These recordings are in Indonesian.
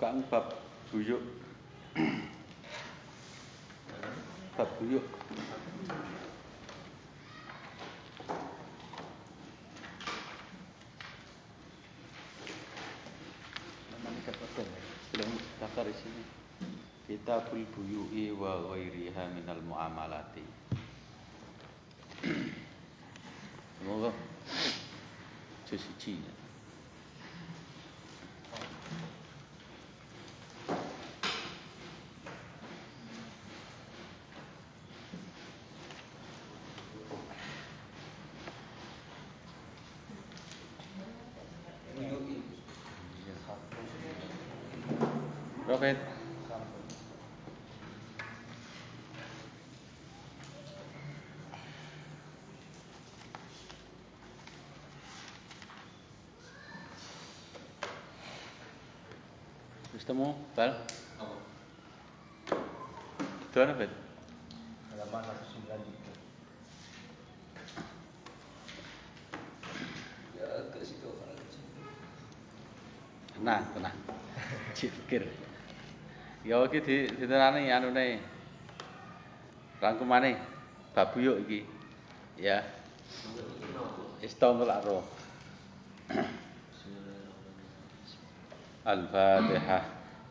bukaan bab buyuk. bab buyuk. Daftar di buyu'i wa ghairiha minal muamalati. Semoga juz siji. Prophet Wis temu, Bal? Itu apa, Bet? halaman 193 ya ke situ Tenang, tenang. Cik pikir. Ya iki di diterani anune. Rangkumane bab yuk iki. Ya. Istong lak roh. Al-Fatihah.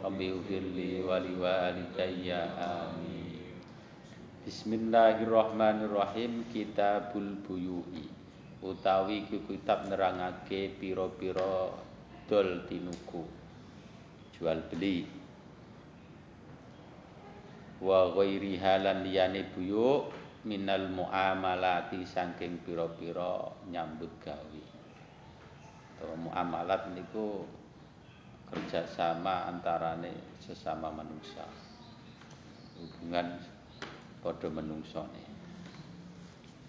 Rabbi ufirli wali wa alidayya amin. Bismillahirrahmanirrahim. Kitabul Buyu'i. Utawi kitab nerangake piro-piro dol tinuku. Jual beli. Wa ghairi halan liyane buyuk minal muamalati saking piro-piro nyambut gawe. Atau muamalat niku kerjasama antarane sesama manusia hubungan padha menungsone.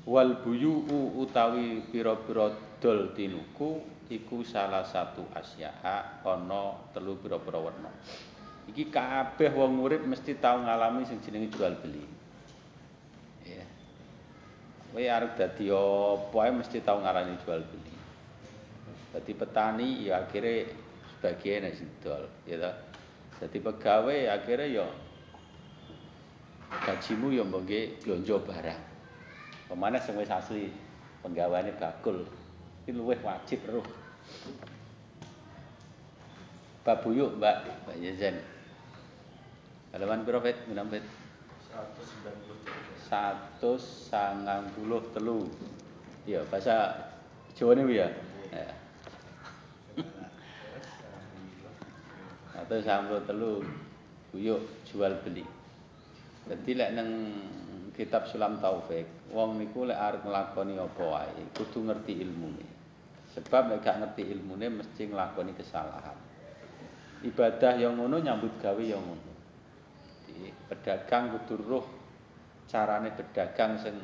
Wal buyu'u utawi pira-pira dol tinuku iku salah satu asyaha ana telu pira-pira werna. Iki kabeh wong urip mesti tau ngalami sing jenenge jual beli. Ya. Kowe arep dadi apa mesti tau ngarani jual beli. Dadi petani ya akhirnya sebagian sing dol ya ta dadi pegawai akhirnya ya gajimu ya mbengke blonjo barang. Pemane sing wis asli penggaweane bakul. Iki luwih wajib roh. Bab buyuk, Mbak, Mbak Yezen. Halaman piro, Fit? Minam, Fit? 193. Iya, bahasa Jawane kuwi ya. Ya. Atau sampai telu buyuk jual beli. Dadi lek nang kitab Sulam Taufik, wong niku lek arep nglakoni apa wae kudu ngerti ilmune. Sebab lek gak ngerti ilmune mesti nglakoni kesalahan. Ibadah yang ngono nyambut gawe yang ngono. Jadi pedagang kudu roh carane berdagang sing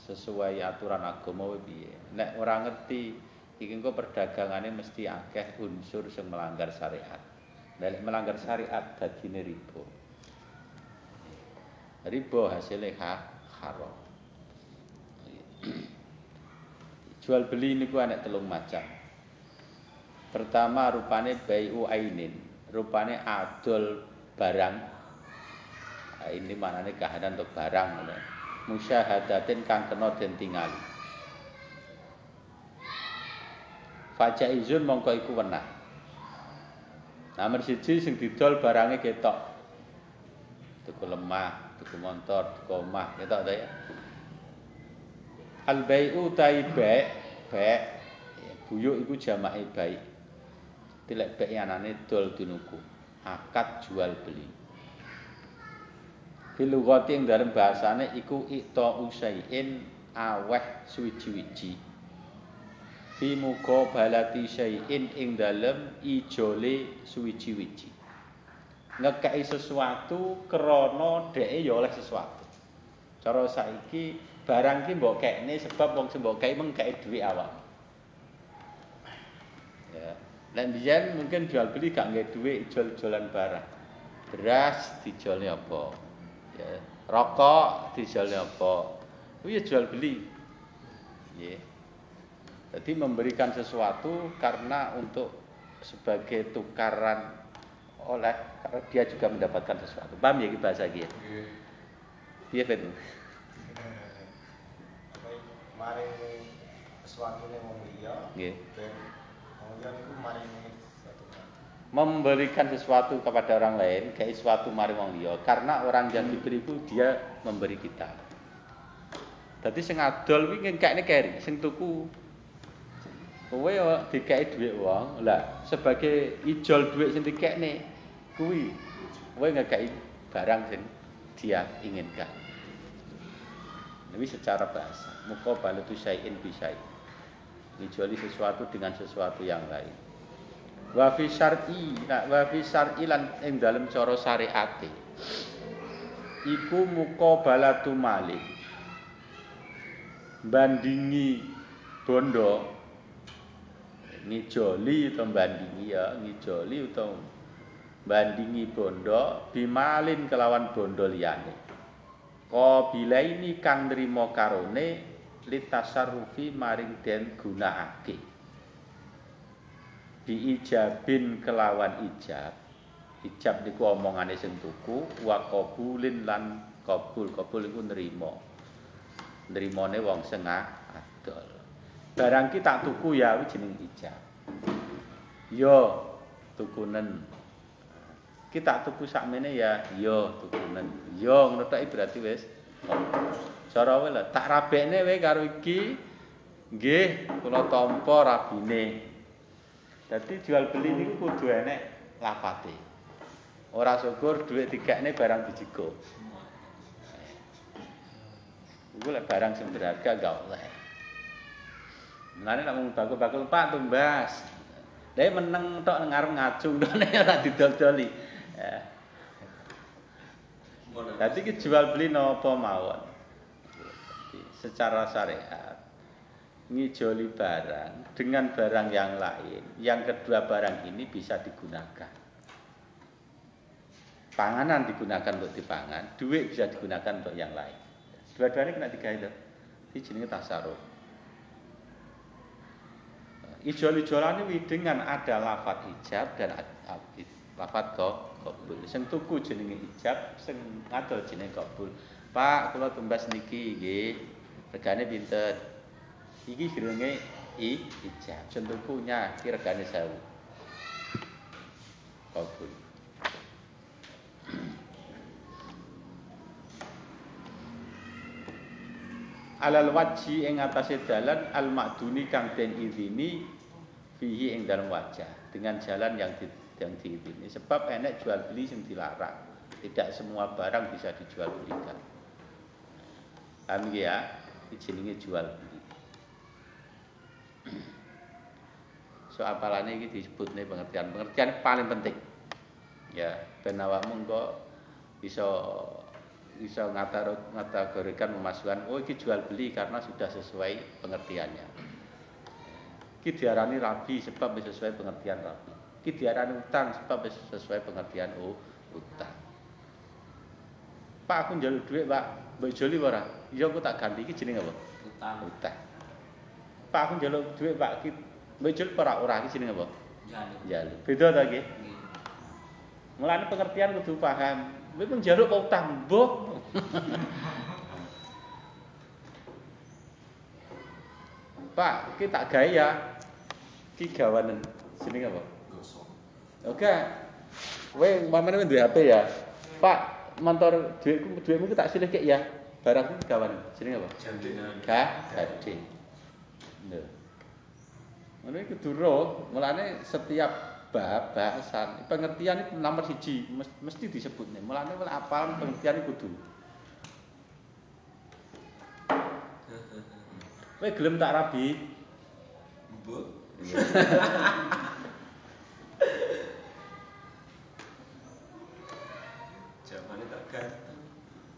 sesuai aturan agama piye. Nek ora ngerti iki engko perdagangane mesti akeh unsur sing melanggar syariat. Nek melanggar syariat dadine riba. riba hasilnya ha, haram. Jual beli niku ana telung macam. Pertama rupane bayu ainin, rupane adol barang. Ini manane kahanan untuk barang ngono. Musyahadatin kang kena den tingali. Fajaizun mongko iku wenah. Nomor siji sing didol barange ketok. Tuku lemah, tuku motor, tuku omah, ketok ta ya. Al bai'u tai ba' ba' ya, buyuk iku jamake baik. Tilek baik anane dol tinuku. Akad jual beli. Bilugati ing dalam bahasane iku ikta usaiin aweh suwiji-wiji. Fi muga balati syai'in ing dalem ijole suwiji-wiji. ngekei sesuatu krana dheke ya oleh sesuatu. Cara saiki barang ki mbok kekne sebab wong sing mbok kei mengkei dhuwit awak. Ya. Lan biyen mungkin jual beli gak nggak duit jual-jualan barang. Beras dijualnya apa? Ya. Rokok dijualnya apa? Itu ya jual beli. Ya. Jadi memberikan sesuatu karena untuk sebagai tukaran oleh karena dia juga mendapatkan sesuatu. Paham ya bahasa gitu? Iya kan? Maring sesuatu yang maring sesuatu. Memberikan sesuatu kepada orang lain kayak sesuatu maring wong liya karena orang yang diberi itu dia memberi kita. Dadi sing adol kuwi ngekekne keri, sing tuku kowe yo dikeki dhuwit wong. Lah sebagai ijol dhuwit sing dikekne kuwi kowe ngekeki barang sing dia inginkan. Ini secara bahasa. Muka balatu syai'in bisyai. Dijuali sesuatu dengan sesuatu yang lain. Wa fi syar'i, nah wa fi syar'i lan ing dalem cara syariate. Iku muka balatu malik. Bandingi bondo ngijoli atau bandingi ya ngijoli atau bandingi bondo bimalin kelawan bondo liyane Qabila ini kang nrimo karone litasarrufi maring den gunakake. Diijabin kelawan ijab. Ijab niku omongane sing tuku wa qabulin lan qabul. Qabul iku nrimo. Nrimone wong sing adol. Barang ki tak tuku ya kuwi jeneng ijab. Yo tukunen. Kita tuku sakmene ya iya tukunen. Iya ngono tok berarti wis. Cara wae lah tak rabekne wae karo iki. Nggih kula tampa rabine. Dadi jual beli niku kudu enek lafate ora syukur dhuwit dikekne barang dijiko Iku barang sing berharga gak oleh. Mulane nek mung bakul-bakul Pak tumbas. Dhewe meneng tok ngarep ngacung tok nek ora didol-doli. Ya. Jadi ki jual beli nopo mawon. Secara syariat ngijoli barang dengan barang yang lain. Yang kedua barang ini bisa digunakan. Panganan digunakan untuk dipangan, duit bisa digunakan untuk yang lain. Dua-duanya kena tiga itu. Ini jenenge tasarruf. Ijol-ijolan ini dengan ada lafat ijab dan lafat kabul. Sing tuku jenenge ijab, sing ngadol jenenge kabul. Pak, kula tumbas niki nggih. Regane pinten? Iki jenenge i ijab. Sing tuku nya iki regane 1000. Kabul. alal waji ing atase dalan al makduni kang den izini fihi ing dalam wajah dengan jalan yang di, yang sebab enek jual beli sing dilarang. Tidak semua barang bisa dijual belikan. Paham ya? Jenenge jual beli. So apalane iki nih pengertian. Pengertian paling penting. Ya ben awakmu kok bisa bisa ngategorikan memasukkan oh ini jual beli karena sudah sesuai pengertiannya. Iki diarani rabi sebab sesuai pengertian rabi. Iki diarani utang sebab sesuai pengertian oh, utang. Pak aku njaluk duit, Pak. Mbok joli ora? Iya aku tak ganti iki jenenge apa? Utang. Utang. Pak aku njaluk duit, Pak. Iki mbok joli ora ora iki jenenge apa? Jaluk. Njaluk. Beda ta iki? Nggih. Mulane pengertian kudu paham. Kowe pun njaluk apa utang, mbok. Pak, iki tak gawe ya. Iki gawanen jenenge apa? Oke. Kowe umpamane duwe HP ya. Pak, motor duitku duitmu tak silihke ya. Barangku gawanen jenenge apa? Jantinan. Ga gade. Lho. Ngono iki kudu mulane setiap bab bahasan pengertian itu nomor siji mes- mesti disebut nih. Mulane mulai apal pengertian itu kudu. Kowe gelem tak rabi? Bu.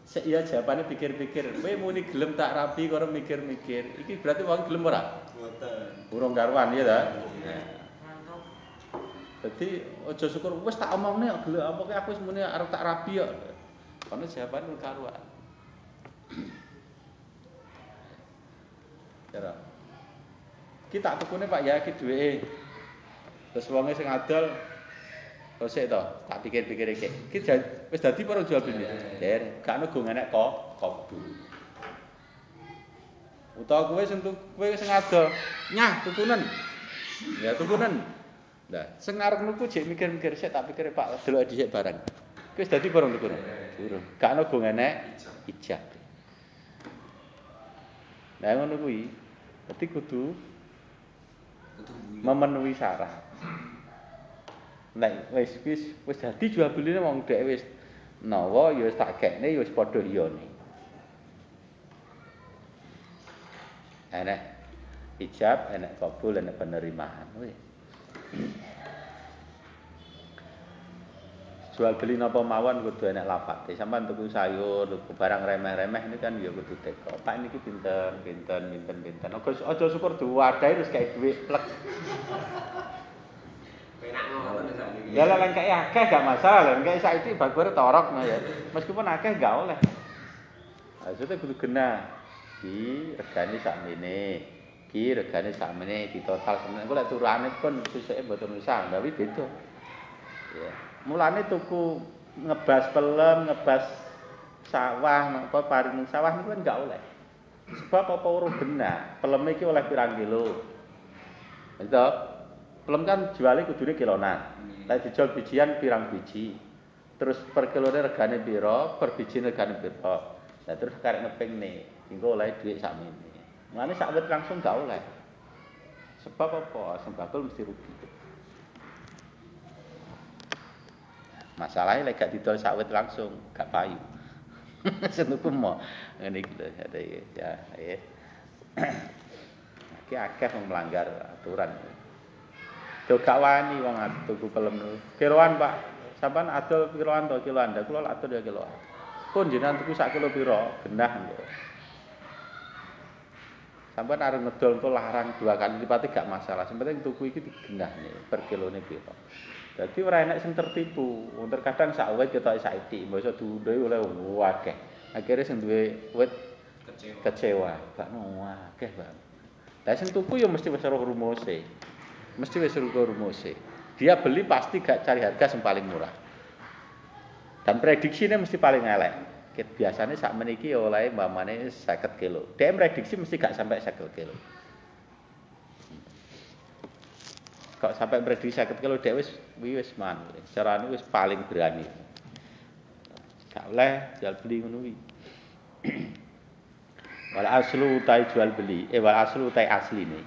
Sik ya jawabane pikir-pikir. Kowe muni gelem tak rabi karo mikir-mikir. Iki berarti wong gelem ora? Boten. Urung karuan ya ta? Jadi aja syukur wis tak omongne kok gelem apa aku wis muni arep tak rabi kok. Kono jawabane urung karuan. Kira. Kita tukune Pak ya iki duweke. Terus wonge sing adol Terus to, tak pikir-pikir iki. Ja- wis dadi para jual beli. Der, gak ono go ngenek kok kobu. Utawa kowe sing kowe sing adol, nyah tukunen. Ya tukunen. Lah, sing arep nuku jek mikir-mikir sik tak pikir Pak delok dhisik barang. Kowe wis dadi barang tukunen. Durung. Gak ono go ngenek ijab. Lah ngono kuwi. Dadi kudu. Memenuhi syarat. Nek wis wis wis dadi jual beline wong dhek wis nawa ya wis tak kekne ya wis padha iyane. Enek ijab, enek kabul, enek penerimaan wis. Jual beli napa mawon kudu enek lapate. Sampeyan tuku sayur, tuku barang remeh-remeh ini kan ya kudu teko. Pak niki pinten, pinten, pinten, pinten. Aja aja syukur diwadahi terus kayak duit plek. Ya lah kayak akeh gak masalah, lah kayak saiki bagore torok no ya. Meskipun akeh gak oleh. Maksudnya kudu genah. Ki regane sakmene. Ki regane sakmene di total semen. Engko lek turane pun sesuke mboten usah, tapi beda. Ya. Mulane tuku ngebas pelem, ngebas sawah, apa paring sawah niku kan gak oleh. Sebab apa urung genah. Pelem iki oleh pirang kilo. Itu pelem kan jualnya kudune kilonan. Lah dijual bijian pirang biji. Terus per kilone regane pira, per biji regane pira. Lah terus karek ngeping nih, engko oleh dhuwit sakmene. Mulane sak wit langsung gak oleh. Sebab apa? Sembako mesti rugi. Masalahnya lek gak didol sak wit langsung, gak payu. Senuku mo. Ngene iki lho ada ya. Ya. Iki akeh melanggar aturan. Yo gak wani wong tuku pelem niku. Kiloan, Pak. Sampeyan adol kiloan to kiloan, ndak kula atur ya kiloan. Pun jenengan tuku sak kilo pira? Genah lho. Sampeyan arep ngedol tuh larang dua kali lipat gak masalah. Sing penting tuku iki digenah per kilone pira. Dadi ora enak sing tertipu. Terkadang sak wit ketok sak iki, mbok iso diundhuhi oleh akeh. Akhire sing duwe wit Kecewa. kecewa, gak no akeh, Bang. Lah sing tuku ya mesti wis roh rumose. Mesti wis roh rumose. Dia beli pasti gak cari harga yang paling murah. Dan prediksinya mesti paling elek. Biasanya sak meniki oleh mamane 50 kilo. Dia prediksi mesti gak sampai 50 kilo. Kok sampai prediksi 50 kilo dia wis wis man. Secara wis paling berani. Gak oleh jual beli ngono. Wal aslu utai jual beli, eh wal aslu utai asli nih.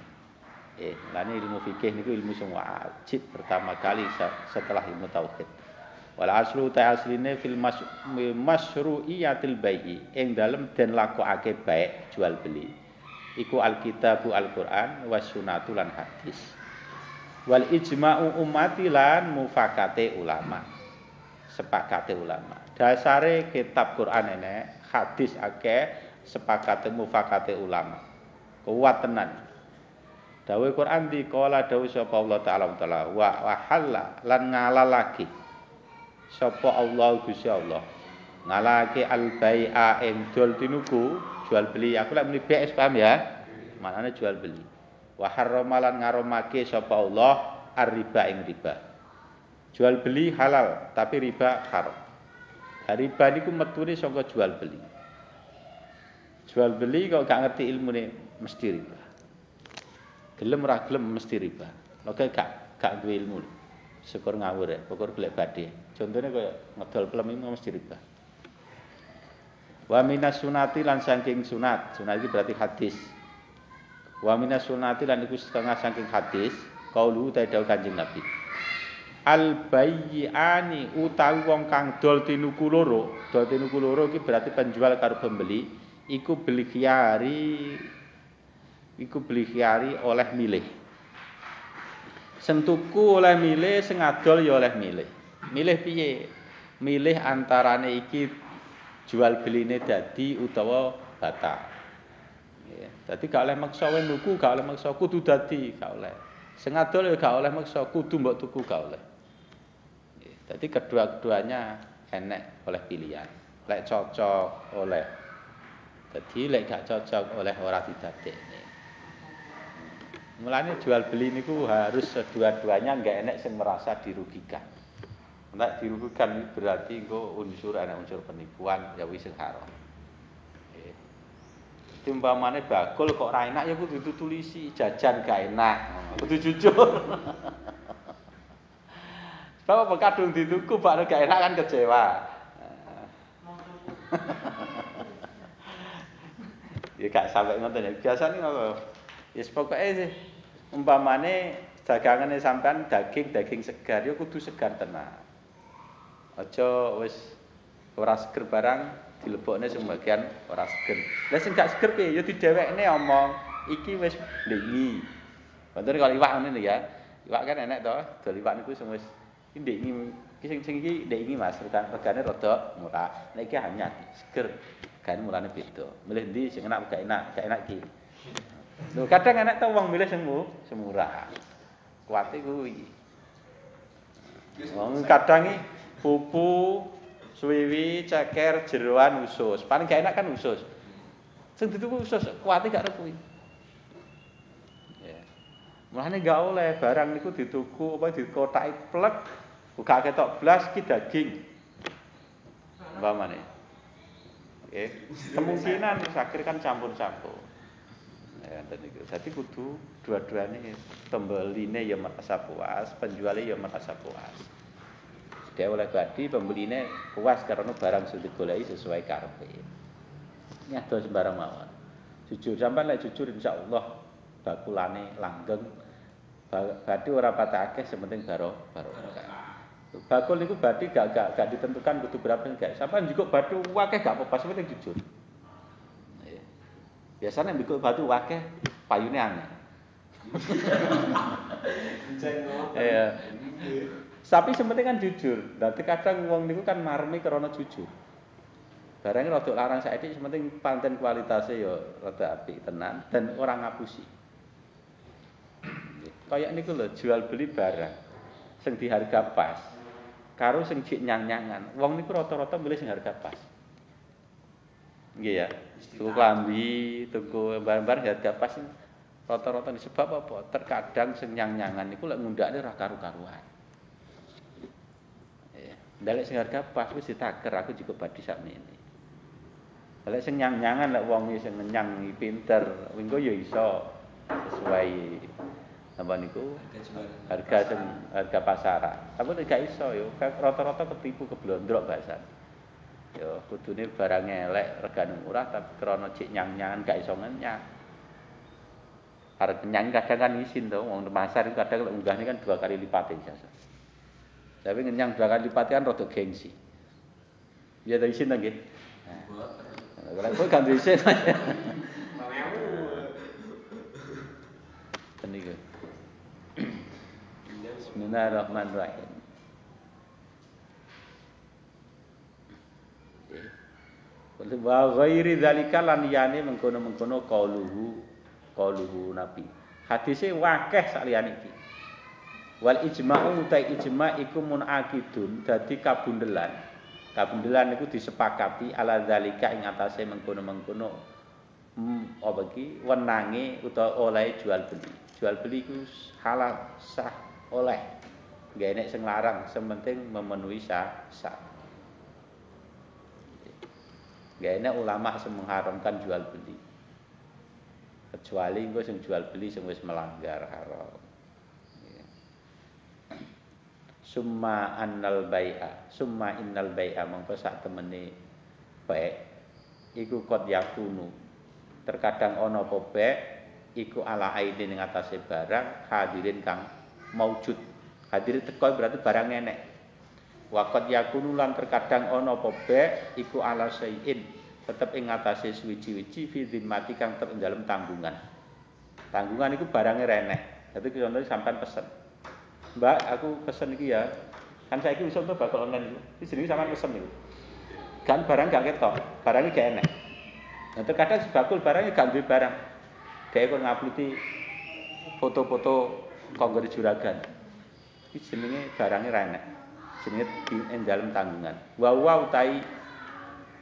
Eh, lah ini ilmu fikih niku ilmu sing wajib pertama kali setelah ilmu tauhid. Wal aslu utai asline fil mas masyru'iyatil bai'i ing dalem den lakokake baik jual beli. Iku alkitabu Al-Qur'an was sunnatu lan hadis. Wal ijma'u ummati lan mufakate ulama. Sepakate ulama. Dasare kitab Quran enek, hadis akeh, sepakate mufakate ulama. Kuat tenan. Dawe Quran di kala dawe sapa Allah taala taala wa wahalla lan ngalalake sapa Allah Gusti Allah. Ngalake al bai'a ing tinuku, jual beli. Aku lek muni paham ya? Maknane jual beli. Wa harrama lan ngaromake sapa Allah ar-riba ing riba. Jual beli halal, tapi riba haram. Nah, riba niku metune saka jual beli. Jual beli kok gak ngerti ilmune mesti riba. Gelem ora gelem mesti riba. Oke gak gak duwe ilmu. Syukur ngawur ya, syukur golek badhe. Contohnya kaya ngedol pelem itu mesti riba. Wa minas sunati lan saking sunat. Sunat iki berarti hadis. Wa minas sunati lan iku setengah saking hadis, qaulu ta dawuh Kanjeng Nabi. Al bayyani utawi wong kang dol tinuku loro, dol tinuku loro iki berarti penjual karo pembeli iku beli khiari iku beli khiari oleh milih. Sing tuku oleh milih, sing adol ya oleh milih. Milih piye? Milih antarane iki jual beline dadi utawa batal. Ya, dadi gak oleh maksa wae nuku, gak oleh maksa kudu dadi, gak oleh. Sing adol ya gak oleh maksa kudu mbok tuku gak oleh. Ya, dadi kedua-keduanya enek oleh pilihan. Lek cocok oleh. Dadi lek gak cocok oleh ora didadekne. Mulanya jual beli niku harus kedua-duanya nggak enek sing merasa dirugikan. Nek dirugikan berarti engko unsur ana unsur penipuan ya wis haram. Nggih. Umpamane bakul kok ora enak ya kudu ditulisi jajan gak enak. Kudu jujur. Sebab apa kadung dituku bakal gak enak kan kecewa. ya gak sampai ngoten ya. Biasane ngono. Ya pokoke sih umpamane dagangane sampean daging-daging segar ya kudu segar tenan. Aja wis ora seger barang dilebokne sebagian ora seger. Lah sing gak seger piye ya didewekne omong iki wis ndingi. Wonten kalau iwak ngene ya. Iwak kan enek to, dol iwak niku sing wis ndingi iki sing sing iki ndingi Mas, regane regane rada murah. Nek iki hanya seger, kan mulane beda. Milih ndi sing enak gak enak, gak enak iki. Lho kadang enak to wong milih sing murah. Kuwate kuwi. Wong kadang iki pupu, suwiwi, ceker, jeroan, usus. Paling gak enak kan usus. Sing dituku usus, kuwate gak arep kuwi. Ya. Mulane gak oleh barang niku dituku apa dikotaki plek, gak ketok blas ki daging. Umpamane. Nggih, kemungkinan akhir kan campur-campur. Ya, niku. Dadi kudu dua-duane tembeline ya merasa puas, penjualnya ya merasa puas. Dia oleh badi pembeline puas karena barang sudah digoleki sesuai karepe. Nyado sembarang mawon. Jujur sampean lek jujur insyaallah bakulane langgeng. Badi ora patah akeh sementing baro barokah. Bakul niku badi gak gak gak ditentukan kudu berapa enggak. Sampean juga badi akeh gak apa-apa sementing jujur. Biasanya bikul batu wakeh payune aneh. Iya. Tapi sementing kan jujur. Berarti kadang wong niku kan marmi karena jujur. Barangnya rada larang saiki sementing panten kualitasnya ya rada apik tenan dan orang ngapusi. Kayak niku lho jual beli barang sing di harga pas. Karo sing cik nyang-nyangan. Wong niku rata-rata milih sing harga pas. Nggih ya. Tuku klambi, tuku barang-barang harga pas rata-rata sebab apa? Terkadang sing nyang-nyangan niku lek ngundakne ora karu-karuan. Ya, ndalek sing harga pas wis ditaker aku juga badhe sakmene. Lek sing nyang-nyangan lek wong sing nyang pinter, wingko ya iso sesuai apa niku harga sing harga pasaran. Tapi nek gak iso yo rata-rata ketipu keblondrok bahasa. Yo kudune barang elek regane murah tapi krana cek nyang-nyangan gak iso ngenyang. Harga nyang kadang kan isin to wong pasar kadang unggahnya kan dua kali lipat jasa. Tapi ngenyang dua kali lipat kan rada gengsi. Ya to nggih. Nah, kalau kan isin. Niku. Bismillahirrahmanirrahim. Wa ghairi dzalika lan liyane mengkono-mengkono qauluhu qauluhu Nabi. Hadise wakeh saliyane iki. Wal ijma'u utai ijma' iku munakidun dadi kabundelan. Kabundelan niku disepakati ala dzalika ing atase mengkono-mengkono hmm, apa iki wenange utawa oleh jual beli. Jual beli iku halal sah oleh. Gak enek sing larang, sementing memenuhi sah sah. Gak enak ulama sing mengharamkan jual beli. Kecuali engko sing jual beli sing wis melanggar haram. Ya. Summa annal bai'a, summa innal bai'a mongko sak temene baik iku kot yakunu. Terkadang apa baik iku ala aini ning atase barang hadirin kang maujud. Hadir teko berarti barang enek. Wakot yakunu lan terkadang apa baik iku ala sayin tetep ing ngatasé suwi-wiji fi mati kang tetep dalam tanggungan. Tanggungan itu barangnya renek. Dadi contohnya sampean pesen. Mbak, aku pesen iki ya. Kan saiki iso untuk bakal online iki. Iki jenenge sampean pesen niku. Kan barang gak ketok, barangnya gak enek. Nah, terkadang sebakul barangnya gak duwe barang. Dia kok nguploadi foto-foto kongger juragan. Iki jenenge barangnya ra enek. Jenenge di ing dalem tanggungan. Wa wa utai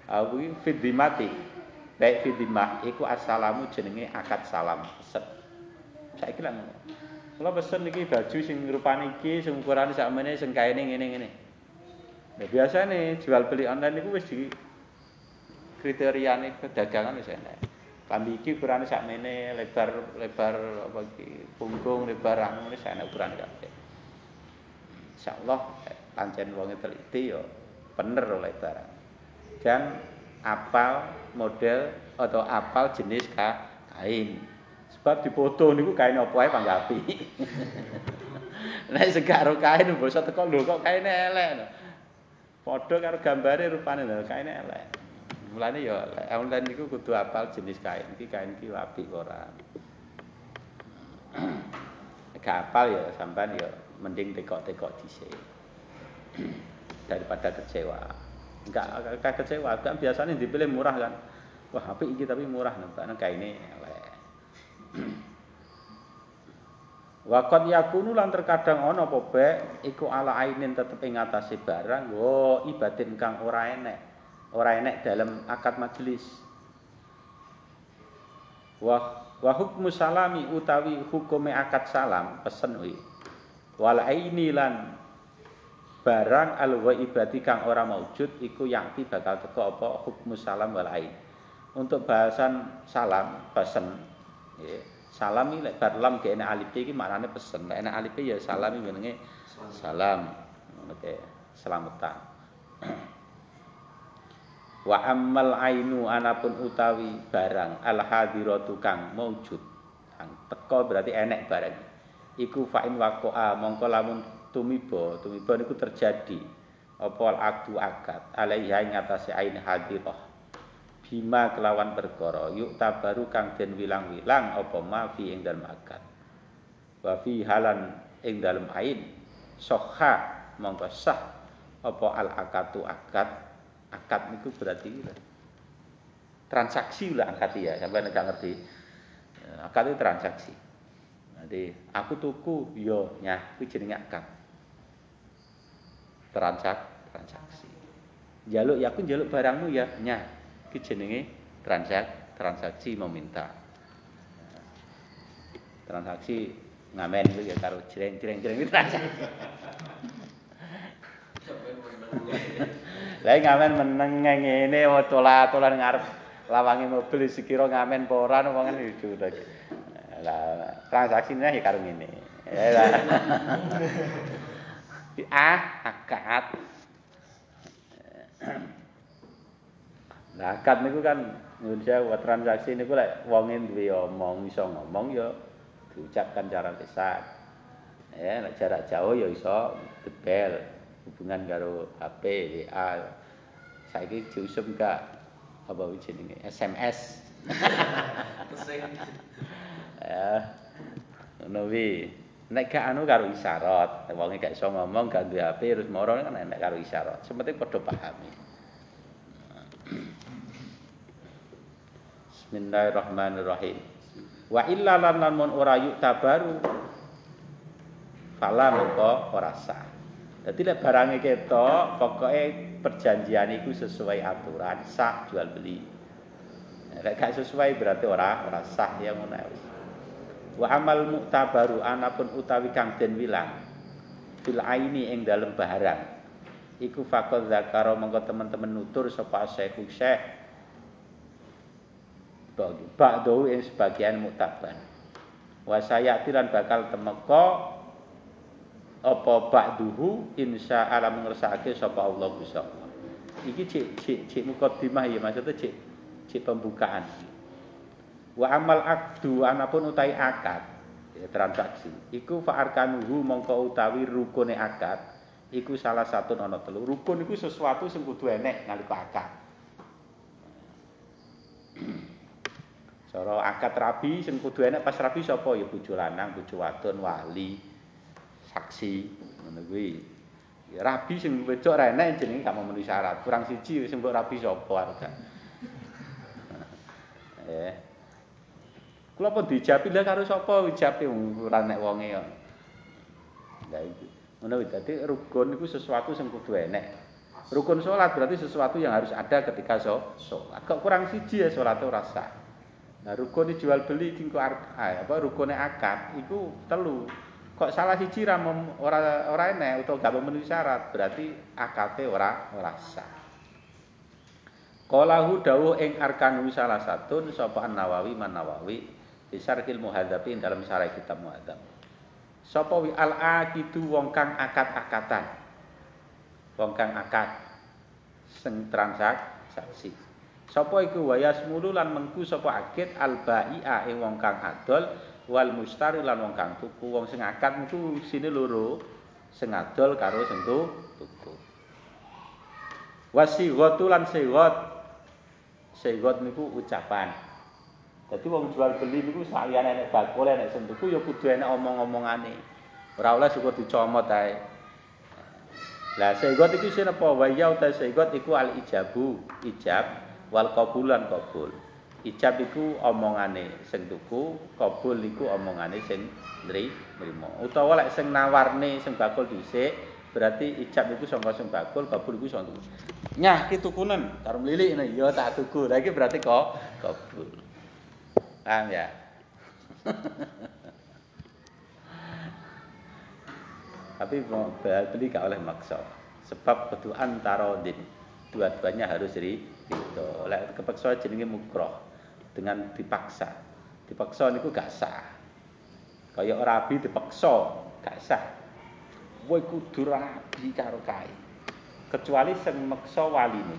aku iki fidimati. Baik fidimah iku assalamu jenenge akad salam pesen. Saiki lah ngono. Kula pesen iki baju sing rupane iki, sing ukurane sakmene, sing kaene ngene-ngene. Nah, biasane jual beli online niku wis di kriteriane perdagangan wis enek. Klambi iki ukurane sakmene, lebar lebar apa iki, punggung, lebar anu wis enek ukurane kabeh. Insyaallah pancen wonge teliti ya bener oleh barang. Dan apal model atau apal jenis kain. Sebab dipoto niku kain apa ae panggapi. Nek sing karo kain basa teko lho kok kaine elek. Padha karo gambare rupane lho kaine elek. Mulane ya online niku kudu apal jenis kain iki kain iki apik ora. Gak apal ya sampean ya mending tekok-tekok dhisik. Daripada kecewa. Enggak enggak kecewa, kan biasanya dipilih murah kan. Wah, apik iki tapi murah karena kaine elek. Wakot yakunu lan terkadang ana apa iku ala ainin tetep ing atase barang wo ibatin kang ora enek. Ora enek dalam akad majelis. Wa wa hukmu salami utawi hukume akad salam pesen wi. Wal aini lan barang al ibati kang ora maujud iku yakti bakal teko apa hukmu salam wal ain. Untuk bahasan salam pesen nggih. Salam iki lek bar lam ge enek alif iki maknane pesen. Lek enek alif ya salam iki jenenge salam. Ngono ke selametan. Wa ammal ainu anapun utawi barang al hadiratu kang maujud. Kang teko berarti enek barang. Iku fa'in waqa'a mongko lamun tumiba, tumiba niku terjadi apa al akdu akad alaiha ing atase ain hadirah bima kelawan perkara yuk tabaru kang den wilang-wilang apa ma fi ing dalem akad. Wa fi halan ing dalem ain soha mongko sah apa al akatu akad. Akad niku berarti transaksi lah akad ya sampai nek ngerti. Akad itu transaksi. Nanti aku tuku yo nyah kuwi jenenge akad. Transak transaksi jaluk ya aku jaluk barangmu ya nyah Iki jenenge transak transaksi meminta. Transaksi ngamen itu ya karo jreng-jreng-jreng itu transaksi. Lah ngamen meneng ngene tola-tolan ngarep lawange mobil sekira ngamen apa ora wong itu lagi. Lah transaksine ya karo ngene. Lah. ah akad Nah, akad niku kan Indonesia wa transaksi niku lek wonge duwe omong iso ngomong ya diucapkan cara lisan. Ya, nek jarak jauh ya iso debel hubungan karo HP, WA. Saiki diusum gak apa jenenge SMS. ya. Ngono. Nek gak anu karo isyarat, wonge gak iso ngomong gak duwe HP terus moro kan nek karo isyarat. Sementing padha pahami. Bismillahirrahmanirrahim. Wa illa lan lamun ora yuk tabaru fala mengko ora sah. Dadi lek barange ketok, pokoke perjanjian iku sesuai aturan sah jual beli. Lek gak sesuai berarti ora ora sah ya ngono Wa amal muktabaru anapun utawi kang den wilang fil aini ing dalem barang. Iku faqad zakaro mengko teman-teman nutur sapa syekh syekh bagi ba'dahu ing sebagian mutaban. Wa sayatilan bakal temeka apa ba'duhu insya Allah mengersake sapa Allah Gusti iki cik cik cik mukadimah ya maksudnya cik cik pembukaan. Wa amal akdu anapun utai akad ya, transaksi. Iku fa'arkanuhu mongko utawi rukune akad iku salah satu ana telu. Rukun iku sesuatu sing kudu enek nalika akad Cara akad rabi sing kudu enek pas rabi sapa ya bojo lanang, bojo wadon, wali, saksi ngono kuwi. Ya Rabi sing wedok ra enek jenenge gak memenuhi syarat. Kurang siji sing mbok rabi sapa arep. Eh. Kula pun dijapi lha karo sapa wijapi ora nek wonge kok. Lah iki. Ngono kuwi dadi rukun iku sesuatu sing kudu enek. Rukun salat berarti sesuatu yang harus ada ketika so, salat. Kok kurang siji ya salat ora sah. Nah, rukun jual beli tingko apa rukune akad iku telu. Kok salah siji ra ora ora enek utawa gak memenuhi syarat, berarti akate ora ora sah. Qalahu dawuh ing arkanu salah satu sapa Nawawi Man Nawawi Bisarkil muhadzabin dalam syarah kitab muhadzab. Sapa wi al aqidu wong kang akad-akatan. Wong kang akad sing transaksi. Sapa iku wayas mulu lan mengku sapa akid al bai'a ing wong kang adol wal mustari lan wong kang tuku. Wong sing akad niku sine loro, sing adol karo sing tuku. Wasighatu lan sigot. Sigot niku ucapan. Jadi wong jual beli niku saliyane nek bakul nek sentuku ya kudu enek omong-omongane. Ora oleh syukur dicomot ae. Lah segot iki sing apa wa ya uta segot iku al ijabu, ijab wal qabulan qabul. Ijab iku omongane sing tuku, qabul iku omongane sing nrimo. Utawa lek sing nawarne sing bakul dhisik, berarti ijab iku sangka sing bakul, qabul iku sangka. Nyah ki tukunen, karo mlilik ya tak tuku. Lah iki berarti kok qabul. Paham ya? Tapi beli gak oleh maksa. Sebab kudu antara. Dua-duanya harus ri itu. Lek kepaksa jenenge mukroh dengan dipaksa. Dipaksa niku gak sah. Kaya rabi dipaksa gak sah. Kowe kudu rabi karo kae. Kecuali sing meksa waline.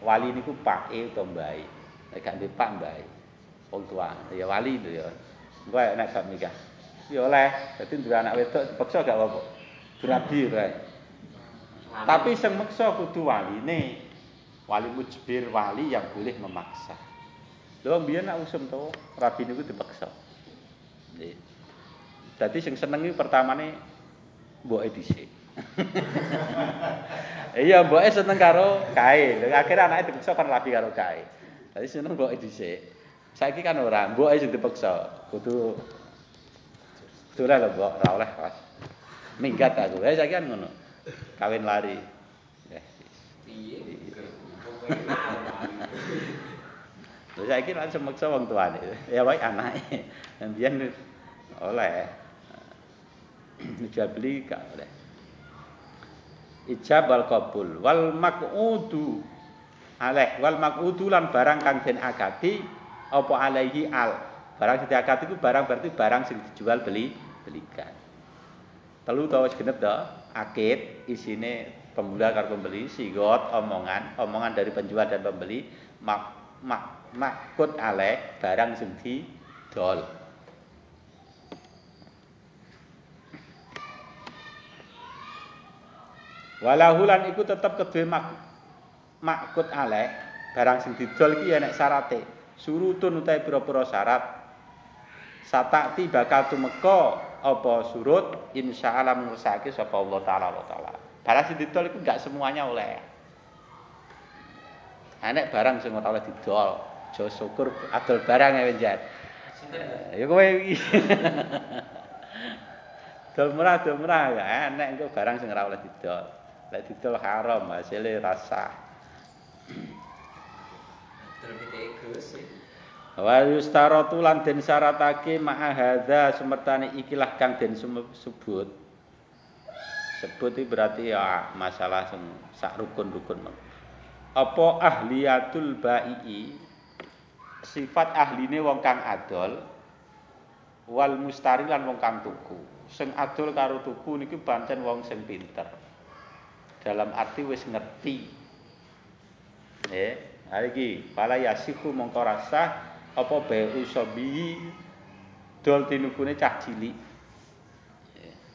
Wali niku pake utawa mbae. Nek gak pak mbae. wong tua ya wali itu ya engko nek gak nikah ya oleh dadi duwe anak wedok dipaksa gak apa-apa durabi tapi sing meksa kudu waline wali mujbir wali yang boleh memaksa lho biyen nak usum to rabi niku dipaksa dadi sing seneng iki pertamane mboke dhisik iya mboke seneng karo kae akhire anake dipaksa kan rabi karo kae dadi seneng mboke dhisik Saiki kan ora, mbok ae sing dipaksa. Kudu kudu lho, mbok, ora oleh. Minggat aku. Eh saiki kan ngono. Kawin lari. Eh. Piye? Lha saiki lan semaksa wong tuane. Ya wae anake. Mbiyen oleh. Jual beli gak oleh. Ijab wal qabul wal maq'udu alaih wal maq'udu lan barang kang den agati apa alaihi al. Barang sing diakad iku barang berarti barang sing dijual beli belikan. Telu utawa wis genep to, akid isine pemula karo pembeli, sigot omongan, omongan dari penjual dan pembeli, mak mak makut alaih barang sing didol. Walahulan iku tetep kedue mak makut alaih barang sing didol iki enek syarate. surutun utawi pira-pira syarat satakti bakal tumeka apa surut insyaallah ngursake sapa Allah taala wa taala barang sing didol iku enggak semuanya oleh. Enek barang sing ora oleh didol aja syukur adol barang ya wenjan ya kowe iki. Dol murah dol murah ya. Enek engko barang sing ora oleh didol. Lek didol haram hasilnya rasa Wa yustaratu lan den syaratake ma'a hadza semertane ikilah kang den sebut. Sebut iki berarti ya masalah sing sak rukun-rukun. Apa ahliyatul baii sifat ahline wong kang adol wal mustari lan wong kang tuku. Sing adol karo tuku niki pancen wong sing pinter. Dalam arti wis ngerti. Eh, Ha iki pala yasiku mongko rasah apa bae usabi dol tinukune cah cilik.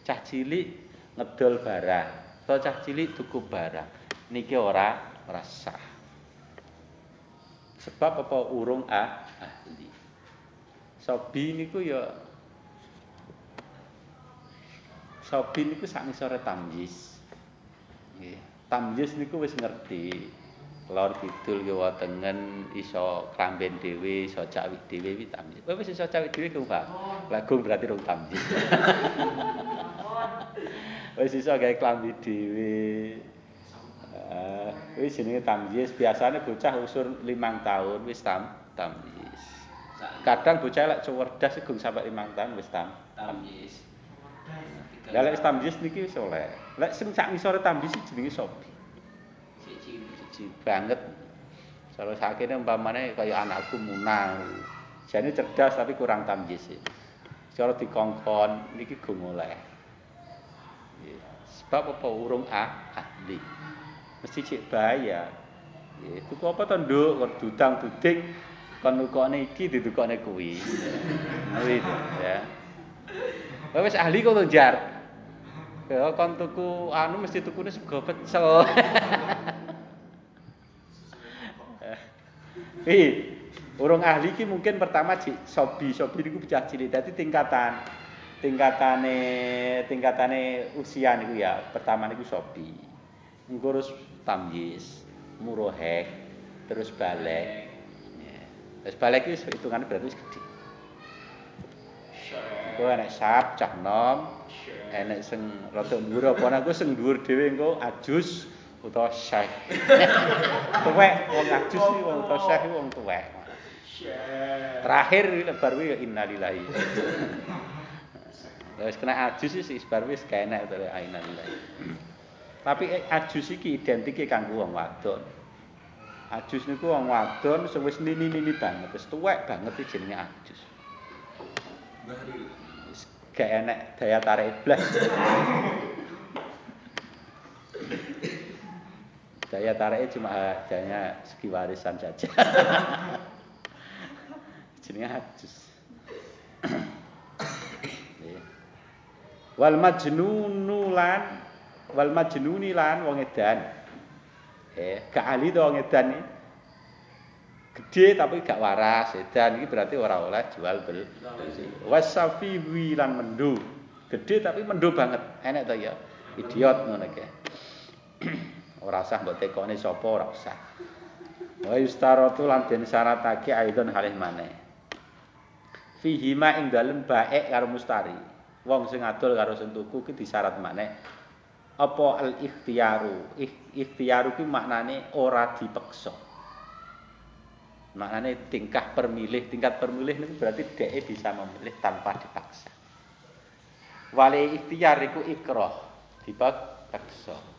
Cah cilik ngedol barang, atau cah cilik tuku barang. Niki ora rasah. Sebab apa urung ah, ahli. Sobi niku ya Sobi niku sak. Tamyiz niku wis ngerti. Lor kidul ki wetengen iso klamben dhewe, iso cawik dhewe wi tamyiz. Kowe wis iso cawik dhewe ku, Pak. Berarti rung tamyiz. wis iso gawe klambi dhewe. Eh, wis jenenge tamyiz. Biasane bocah usur limang tahun wis tam tamyiz. Kadang bocah lek cerdas iku sampai limang tahun wis tam Tamyiz. Lah lek tamyiz niki wis oleh. Lek sing sak ngisore tamyiz jenenge sobi. Siji. Banget. Kalau sakitnya umpamane kaya anakku Muna. Jane cerdas tapi kurang tamyiz. Cara dikongkon niki go oleh. Nggih. Sebab apa urung ah, ahli. Mesti cek bahaya. Nggih, tuku apa to, Nduk? Kon dudang duding kon nukokne iki didukokne kuwi. Kuwi ya. Kowe wis ahli kok to jar. Ya kon tuku anu mesti tukune sego pecel. Ih, urung ahli ki mungkin pertama sobi, sobi niku pecah cilik. Dadi tingkatan tingkatane tingkatane usia niku ya. Pertama niku sobi. Engko terus tamyiz, murohek, terus balik. Ya. Terus balik iki hitungane berarti wis gedhe. Engko enek sap, cah nom, enek sing rada dhuwur apa ana sing dhuwur dhewe engko ajus utawa syekh. tuwek wong ajus iki wong utawa syekh wong tuwek. Terakhir lebar kuwi ya innalillahi. Wis kena ajus sih bar wis gak enak to innalillahi. Tapi eh, ajus iki identike kanggo wong wadon. Ajus niku wong wadon sing wis nini-nini banget, wis tuwek banget iki jenenge ajus. Gak enek daya tarik blas. daya tariknya cuma hanya segi warisan saja. Jenenge hadis. Wal majnunu lan wal majnuni lan wong edan. Eh, ahli to wong edan iki. Gede tapi gak waras, edan iki berarti ora oleh jual beli. Wasafi lan mendo. Gede tapi mendo banget. Enek to ya. Idiot ngono iki. ora usah mbok tekone sapa ora usah. Wa yustaratu lan den syaratake aidon halih maneh. Fihi ma ing dalem baik karo mustari. Wong sing adol karo sing tuku ki disyarat maneh. Apa al ikhtiyaru? Ik ikhtiyaru ki maknane ora dipeksa. Maknane tingkah permilih, tingkat permilih niku berarti dhek bisa memilih tanpa dipaksa. Wale ikhtiar iku ikrah, dipaksa.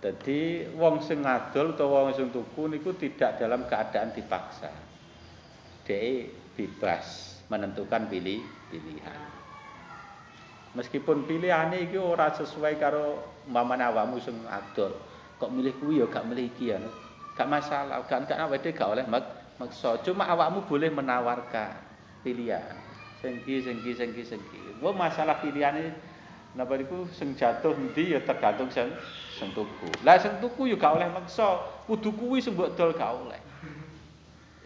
Jadi wong sing ngadol utawa wong sing tuku niku tidak dalam keadaan dipaksa. Dia bebas menentukan pilih pilihan. Meskipun pilihane iki ora sesuai karo mamane awakmu sing adol, kok milih kuwi ya gak milih iki ya. Gak masalah, gak gak awake gak oleh mak maksa. Cuma awakmu boleh menawarkan pilihan. Sing iki, sing iki, sing iki, sing iki. Masalah pilihane napa niku sing jatuh endi ya tergantung sing sing tuku. Lah sing tuku yo gak oleh maksa, kudu kuwi sing mbok dol gak oleh.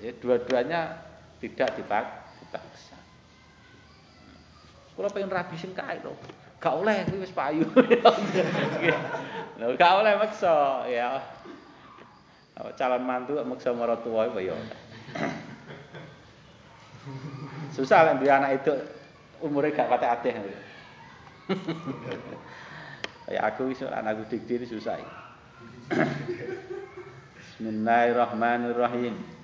Ya dua-duanya tidak dipaksa. Kula pengen rabi sing kae lho. Gak oleh kuwi wis payu. Lho gak oleh maksa ya. Calon mantu maksa marang tuwa apa ya. Susah lek duwe anak itu umure gak kate ateh. Kayak aku iso anakku diktir susah. Bismillahirrahmanirrahim.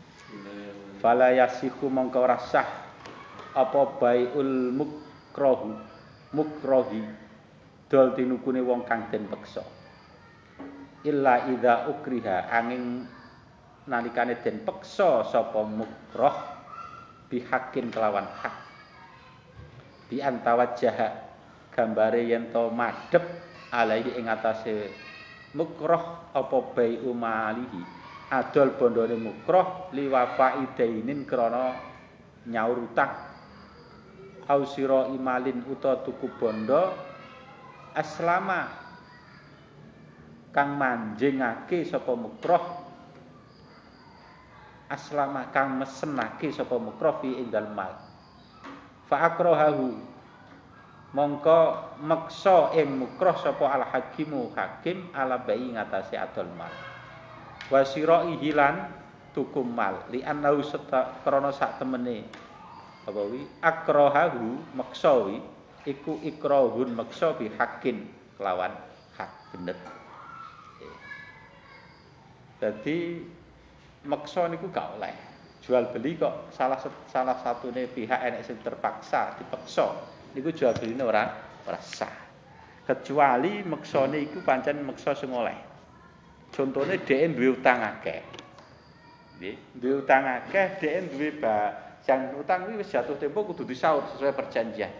Fala yasihu mongko ora sah apa baiul mukrahu mukrahi dol tinukune wong kang den peksa. Illa idza ukriha angin nalikane den peksa sapa mukrah bihakin kelawan hak. Bi antawajjaha gambare yen to madhep alaihi ing atase mukrah apa bai umalihi adol bondone mukrah liwafa idainin krana nyaur utang. Ausira imalin uta tuku bondo aslama kang manjingake sapa mukrah aslama kang mesenake sapa mukrah fi ing dalem mal. Fa akrahahu mongko meksa ing mukroh sapa al hakimu hakim ala bayi ngatasi adol mal wasira ihilan tukum mal li annahu krana sak temene apa wi akrahahu meksa wi iku ikrahun meksa bi hakin kelawan hak bener jadi meksa niku gak oleh jual beli kok salah salah nih pihak enek sing terpaksa dipeksa niku jual beline ora ora sah. Kecuali meksane iku pancen meksa sing oleh. Contone dhek duwe utang akeh. Nggih, duwe utang akeh, dhek duwe ba yang utang kuwi jatuh tempo kudu disaur sesuai perjanjian.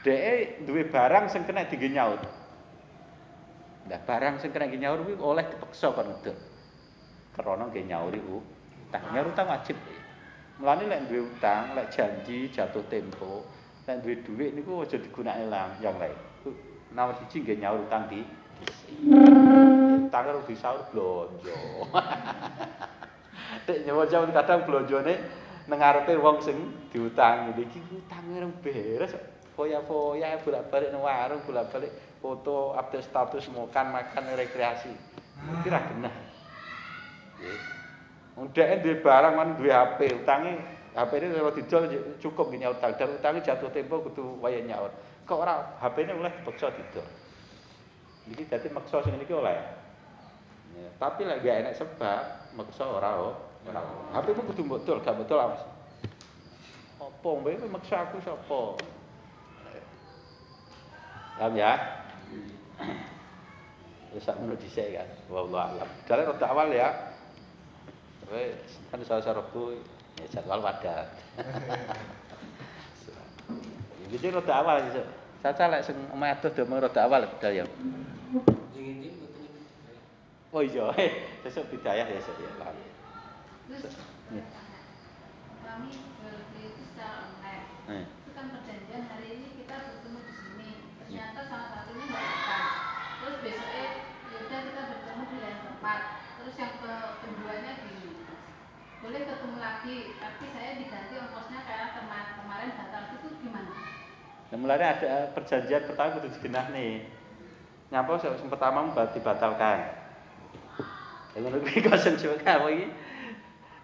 Dhek duwe barang sing kena dige nyaut. Nah, barang sing kena nyaur kuwi oleh dipeksa kon ngedol. Krana nggih nyauri utang. Nyaur utang wajib. Mulane lek duwe utang, lek janji jatuh tempo, Nek duwe dhuwit niku aja digunakake lang yang lain. Nomor siji nggih utang di utang karo disaur blonjo. Nek nyawa jaman kadang blonjone nang ngarepe wong sing diutang iki utang ora beres. Foya-foya bolak-balik nang warung, bolak-balik foto update status makan makan rekreasi. Iki ra genah. Nggih. Duwe barang man duwe HP, utange HP ini kalau didol cukup gini utang dan utangnya jatuh tempo kudu waya nyaur. Kok orang HP ini mulai dipaksa didol. Jadi jadi maksa sing iki oleh. Ya, tapi lagi gak enak sebab maksa ora oh. ora. HP ku kudu betul, gak betul apa. Apa mbek maksa aku sapa? Paham ya? Ya sak menurut dhisik kan. Wallahu a'lam. Dalam rada awal ya. Wes kan salah-salah Ya jadwal padat. Iki rada awal iso. Caca lek sing omahe adoh do rada awal bedal ya. Oh iya, sesuk bidayah ya sesuk ya. Terus kami itu secara online. Itu kan perjanjian hari ini kita bertemu di sini. Ternyata salah satunya nggak datang. Terus besoknya ya udah kita bertemu di lain tempat. Terus yang ke keduanya di boleh ketemu lagi tapi saya diganti ongkosnya kayak kemarin kemarin batal itu gimana? Nah, mulai ada perjanjian pertama kudu digenah nih. Nyapa yang pertama dibatalkan. Kuwi kosen juga iki?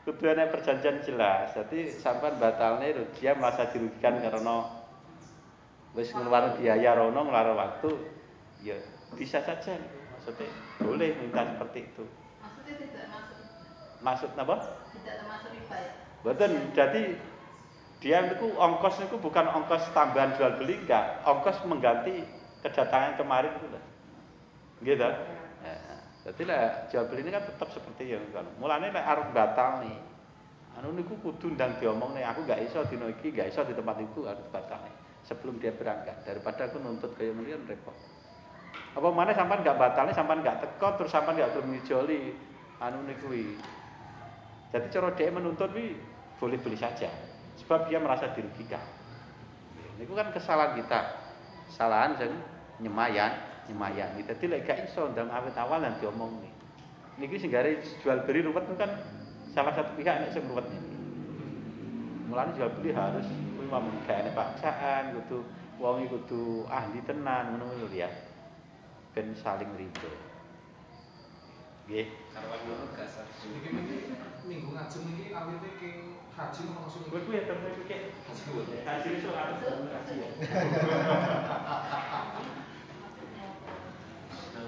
Kudu ana perjanjian jelas. Jadi sampean batalne dia merasa dirugikan karena wis ngeluarin biaya rono ngeluarin waktu ya bisa saja maksudnya boleh minta seperti itu maksudnya tidak masuk maksud apa tidak termasuk riba ya? Betul. Jadi dia itu ongkos itu bukan ongkos tambahan jual beli enggak, ongkos mengganti kedatangan kemarin itu lah. Gitu. Ya. Jadi lah beli ini kan tetap seperti yang kan. Mulanya lah arep batal nih. Anu niku kudu ndang diomong nih, aku gak iso dino iki, gak iso di tempat itu harus batal nih. Sebelum dia berangkat daripada aku nuntut kayak mungkin repot. Apa mana sampai nggak batalnya, sampai nggak teko, terus sampai nggak belum ngijoli anu niku jadi cara dia menuntut ini boleh-boleh saja. Sebab dia merasa dirugikan. Ini kan kesalahan kita. Kesalahan yang nyemayan, nyemayan. Jadi lek gak iso ndang awet awal dan diomong nih. Niki sing jual beli ruwet itu kan salah satu pihak nek sing ruwet niki. Mulane jual beli harus kuwi mau gak enek paksaan, kudu wong kudu ahli tenan ngono ya. Ben saling ridho. Nggih. Karuan ngono gak sah. Minggu ngajeng iki awite ke haji maksudnya. Kowe kuwi ya temen iki haji. Haji iso ngatur haji.